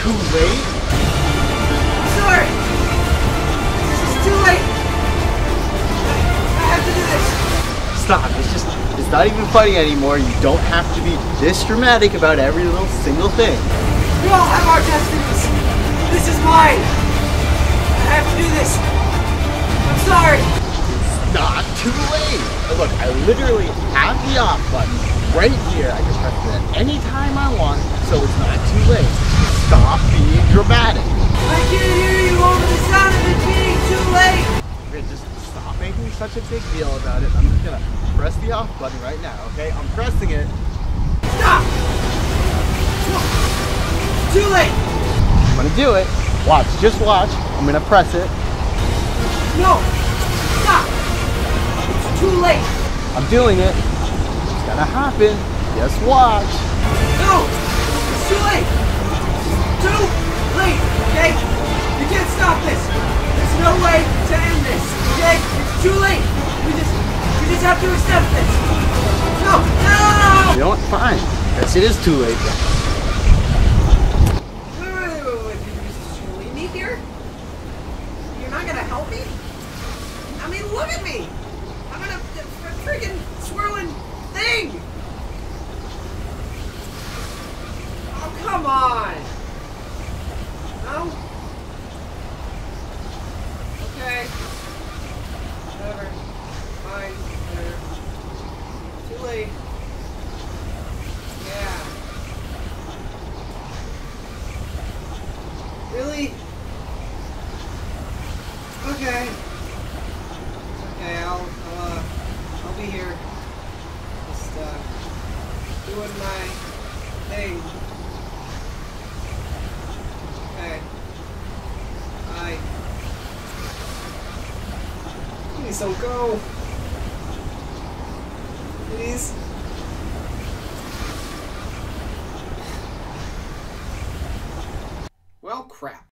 too late? Sorry! This is too late! I, have to do this! Stop. It's just, it's not even funny anymore. You don't have to be this dramatic about every little single thing. We all have our destinies! This is mine! I have to do this! I'm sorry! It's not too late. Look, I literally have the off button right here. I can press it at any time I want, so it's not too late. Stop being dramatic. I can't hear you over the sound of it being too late! Okay, just stop making such a big deal about it. I'm just gonna press the off button right now, okay? I'm pressing it. Stop! Too late! I'm gonna do it. Watch, just watch. I'm gonna press it. No! Stop! It's too late! I'm doing it. It's gonna happen. Just watch. No! Too late! Too late! Okay? You can't stop this! There's no way to end this! Okay? It's too late! We just we just have to accept this! No! No! You know what? Fine. Guess it is too late. then. Here? You're not gonna help me? I mean, look at me! I'm in a, a freaking swirling thing! On! No? Okay. Whatever. Fine. Whatever. Too late. Yeah. Really? Okay. Okay, I'll, I'll, uh, I'll be here. Just, uh, doing my thing. Okay. Bye. Please don't go. Please. Well, crap.